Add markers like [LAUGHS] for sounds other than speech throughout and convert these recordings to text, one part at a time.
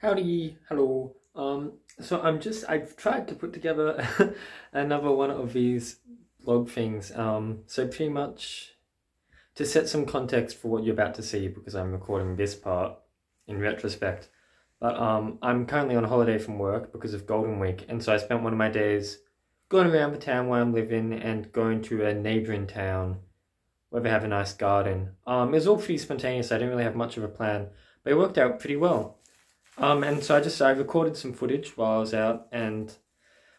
Howdy, hello. Um, so I'm just, I've tried to put together [LAUGHS] another one of these vlog things. Um, so pretty much to set some context for what you're about to see because I'm recording this part in retrospect. But um, I'm currently on holiday from work because of Golden Week, and so I spent one of my days going around the town where I'm living and going to a neighboring town where they have a nice garden. Um, it was all pretty spontaneous. I didn't really have much of a plan, but it worked out pretty well. Um, and so I just I recorded some footage while I was out, and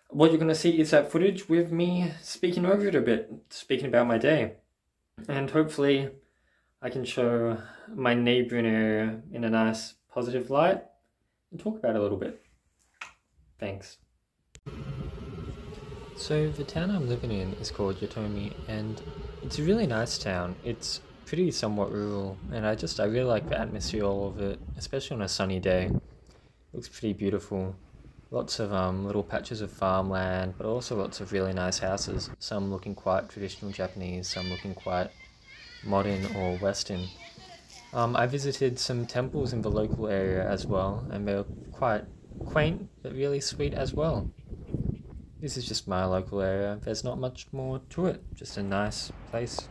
what you're gonna see is that footage with me speaking over it a bit, speaking about my day, and hopefully I can show my neighbouring area in a nice positive light and talk about it a little bit. Thanks. So the town I'm living in is called Yatomi, and it's a really nice town. It's pretty somewhat rural, and I just I really like the atmosphere all of it, especially on a sunny day. Looks pretty beautiful. Lots of um, little patches of farmland, but also lots of really nice houses. Some looking quite traditional Japanese, some looking quite modern or Western. Um, I visited some temples in the local area as well, and they were quite quaint but really sweet as well. This is just my local area. There's not much more to it. Just a nice place.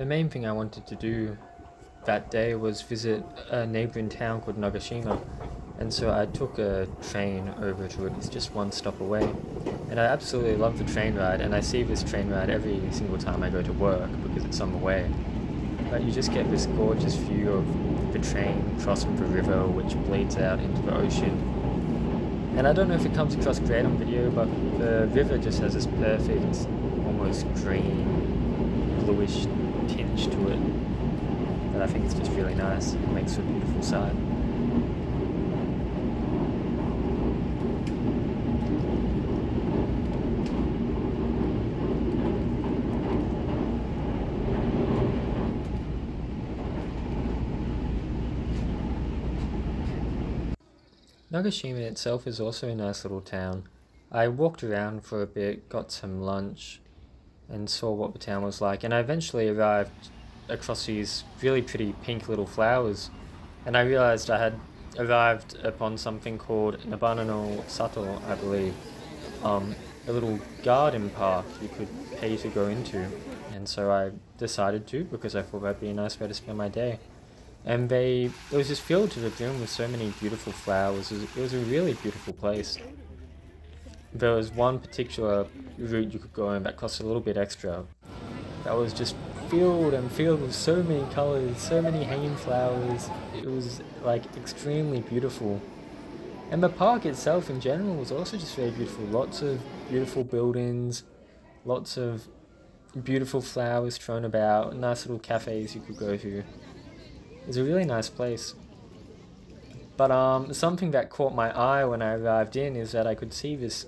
The main thing I wanted to do that day was visit a neighboring town called Nagashima. And so I took a train over to it. It's just one stop away. And I absolutely love the train ride. And I see this train ride every single time I go to work because it's on the way. But you just get this gorgeous view of the train crossing the river which bleeds out into the ocean. And I don't know if it comes across great on video, but the river just has this perfect, almost green, bluish tinge to it that I think is just really nice. It makes for a beautiful sight. Nagashima itself is also a nice little town. I walked around for a bit, got some lunch, and saw what the town was like, and I eventually arrived across these really pretty pink little flowers, and I realized I had arrived upon something called Nabana Sato, I believe, um, a little garden park you could pay to go into, and so I decided to because I thought that'd be a nice way to spend my day. And they it was just filled to the brim with so many beautiful flowers. It was, it was, a really beautiful place. There was one particular route you could go on that cost a little bit extra. That was just filled and filled with so many colors, so many hanging flowers. It was like extremely beautiful. And the park itself in general was also just very beautiful. Lots of beautiful buildings, lots of beautiful flowers thrown about, nice little cafes you could go to. It's a really nice place. But um, something that caught my eye when I arrived in is that I could see this,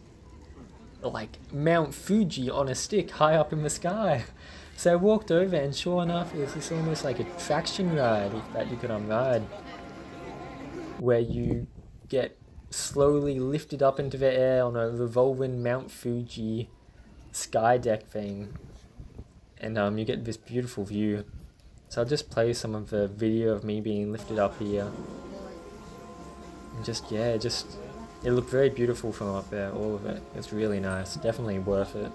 like, Mount Fuji on a stick high up in the sky. [LAUGHS] So I walked over and sure enough, it was this almost like a traction ride that you could unride. Where you get slowly lifted up into the air on a revolving Mount Fuji sky deck thing. And um, you get this beautiful view. So I'll just play some of the video of me being lifted up here. And just, yeah, just, it looked very beautiful from up there, all of it. It's really nice, definitely worth it.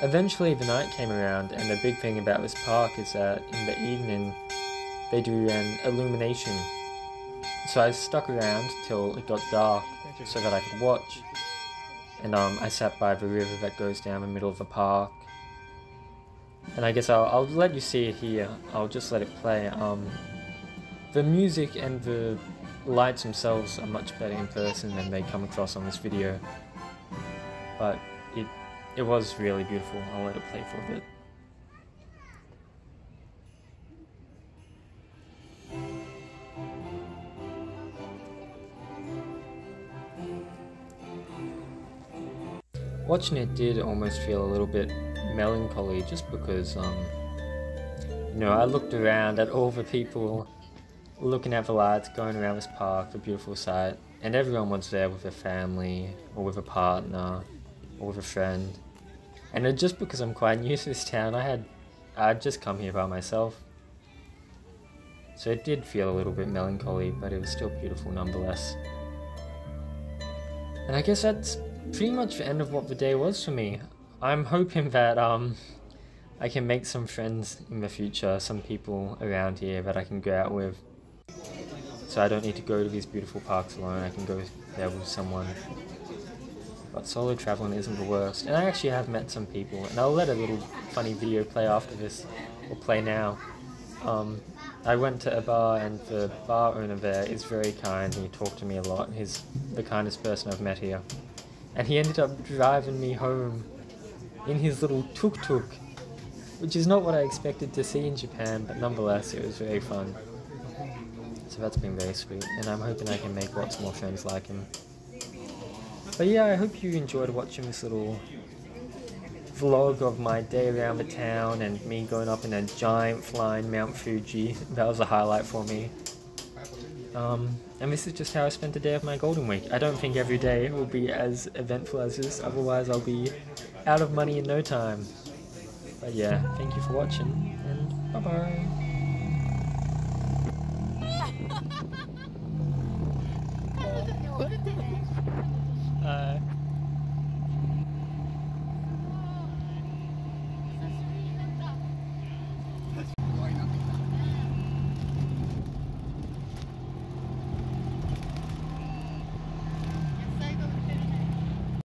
Eventually the night came around and the big thing about this park is that in the evening they do an illumination. So I stuck around till it got dark so that I could watch. And um, I sat by the river that goes down the middle of the park. And I guess I'll, I'll let you see it here. I'll just let it play. Um, the music and the lights themselves are much better in person than they come across on this video. But it it was really beautiful. I'll let it play for a bit. Watching it did almost feel a little bit melancholy just because, um, you know, I looked around at all the people looking at the lights, going around this park, the beautiful sight, and everyone was there with their family or with a partner or with a friend. And just because I'm quite [LAUGHS] new to this town, I had I'd just come here by myself. So it did feel a little bit melancholy, but it was still beautiful nonetheless. And I guess that's pretty much the end of what the day was for me. I'm hoping that um I can make some friends in the future, some people around here that I can go out with. So I don't need to go to these beautiful parks alone, I can go there with someone. But solo traveling isn't the worst. And I actually have met some people, and I'll let a little funny video play after this, or play now. Um, I went to a bar and the bar owner there is very kind and he talked to me a lot. He's the kindest person I've met here. And he ended up driving me home in his little tuk-tuk, which is not what I expected to see in Japan, but nonetheless it was very fun. So that's been very sweet, and I'm hoping I can make lots more friends like him. But yeah, I hope you enjoyed watching this little vlog of my day around the town and me going up in a giant flying Mount Fuji. [LAUGHS] That was a highlight for me. Um, and this is just how I spent a day of my Golden Week. I don't think every day will be as eventful as this, otherwise I'll be out of money in no time. But yeah, thank you for watching, and bye-bye. [LAUGHS] uh,